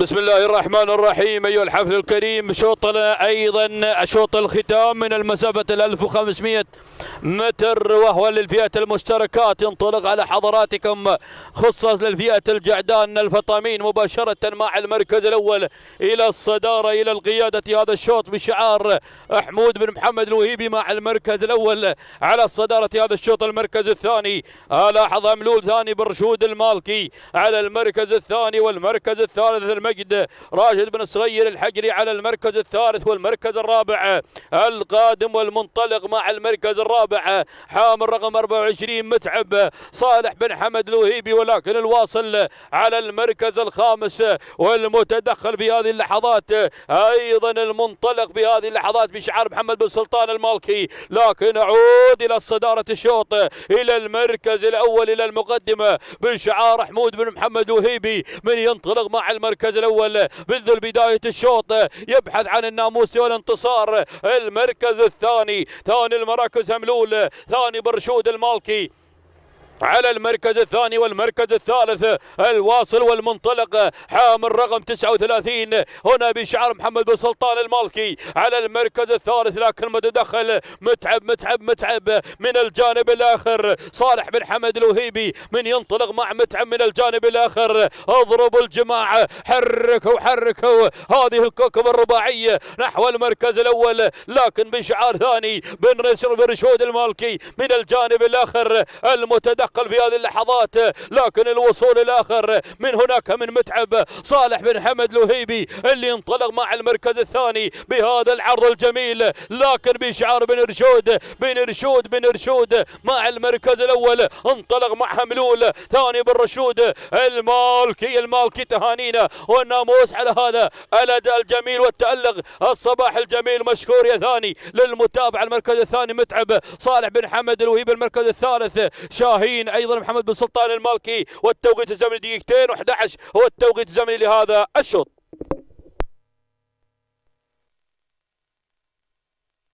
بسم الله الرحمن الرحيم أيها الحفل الكريم. شوطنا أيضا شوط الختام من المسافة 1500 متر وهو للفئة المشتركات ينطلق على حضراتكم خصص للفئة الجعدان الفطامين مباشرة مع المركز الأول إلى الصدارة إلى القيادة هذا الشوط بشعار حمود بن محمد الوهيبي مع المركز الأول على الصدارة هذا الشوط. المركز الثاني لاحظ ملول ثاني برشود المالكي على المركز الثاني والمركز الثالث المجد راشد بن صغير الحجري على المركز الثالث والمركز الرابع. القادم والمنطلق مع المركز الرابع. حامل رقم 24 متعب. صالح بن حمد الوهيبي ولكن الواصل على المركز الخامس والمتدخل في هذه اللحظات. أيضا المنطلق في هذه اللحظات بشعار محمد بن سلطان المالكي. لكن أعود إلى صدارة الشوط إلى المركز الأول إلى المقدمة بشعار حمود بن محمد وهيبي من ينطلق مع المركز الأول بذل بدايه الشوط يبحث عن الناموس والانتصار. المركز الثاني ثاني المراكز هملول ثاني برشود المالكي. على المركز الثاني والمركز الثالث الواصل والمنطلق حامل رقم 39 هنا بشعار محمد بن سلطان المالكي على المركز الثالث لكن متدخل متعب متعب متعب من الجانب الآخر صالح بن حمد الوهيبي من ينطلق مع متعب من الجانب الآخر اضربوا الجماعة حركوا حركوا هذه الكوكب الرباعيه نحو المركز الأول لكن بشعار ثاني بن رشود المالكي من الجانب الآخر المتدخل يتنقل في هذه اللحظات لكن الوصول الآخر من هناك من متعب صالح بن حمد الوهيبي اللي انطلق مع المركز الثاني بهذا العرض الجميل لكن بشعار بن رشود بن رشود بن رشود مع المركز الأول انطلق مع هملول ثاني بن رشود المالكي المالكي تهانينا والناموس على هذا الأداء الجميل والتألق الصباح الجميل مشكور يا ثاني للمتابعه المركز الثاني متعب صالح بن حمد الوهيبي المركز الثالث شاهين اللاعبين أيضا محمد بن سلطان المالكي والتوقيت الزمني دقيقتين و11 هو التوقيت الزمني لهذا الشوط.